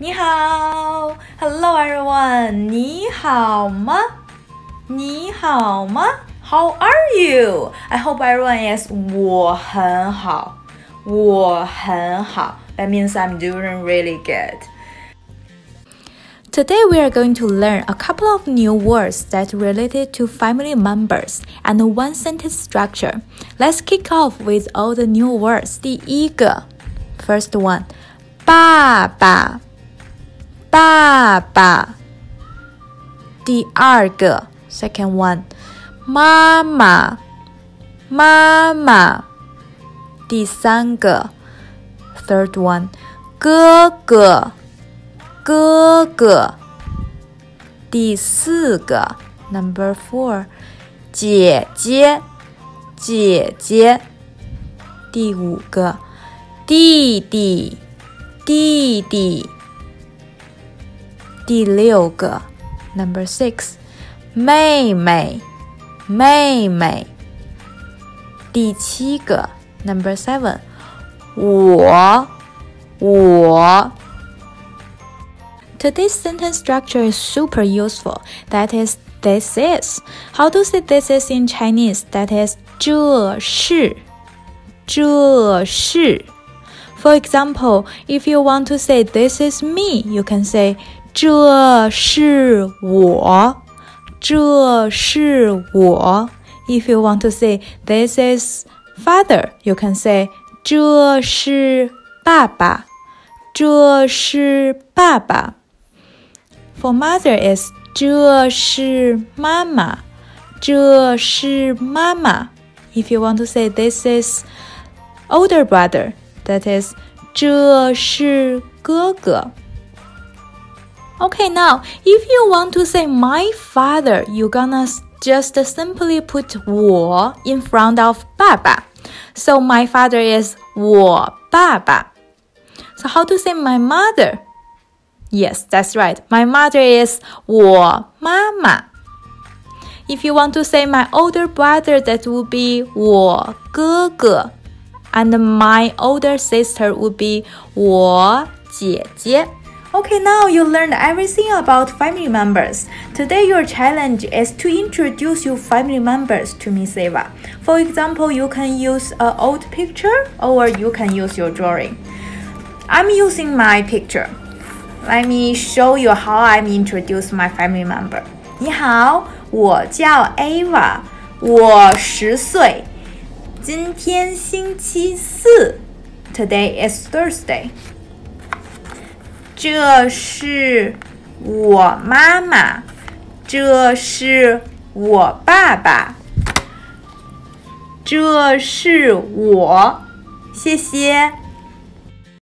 你好，Hello everyone，你好吗？你好吗？How are you? I hope everyone is 我很好，我很好。That means I'm doing really good. Today we are going to learn a couple of new words that related to family members and one sentence structure. Let's kick off with all the new words. 第一个，first one，爸爸， 爸爸。第二个，second one，妈妈，妈妈。第三个，third one，哥哥。哥哥，第四个，Number Four，姐姐，姐姐，第五个，弟弟，弟弟，第六个，Number Six，妹妹，妹妹，第七个，Number Seven，我，我。Today's sentence structure is super useful. That is, this is. How to say this is in Chinese? That is, 这是,这是. For example, if you want to say this is me, you can say 这是我,这是我. If you want to say this is father, you can say 这是爸爸,这是爸爸. For mother is 这是妈妈，这是妈妈。If you want to say this is older brother, that is 这是哥哥。 Okay, now if you want to say my father, you gonna just simply put 我 in front of 爸爸。So my father is 我爸爸。So how to say my mother? Yes, that's right. My mother is 我妈妈. If you want to say my older brother, that would be 我哥哥. And my older sister would be 我姐姐. Okay, now you learned everything about family members. Today your challenge is to introduce your family members to Miss Ava. For example, you can use an old picture or you can use your drawing. I'm using my picture. Let me show you how I'm introduce my family member. 你好，我叫 Ava，我十岁。今天星期四，Today is Thursday. 这是我妈妈，这是我爸爸，这是我。谢谢。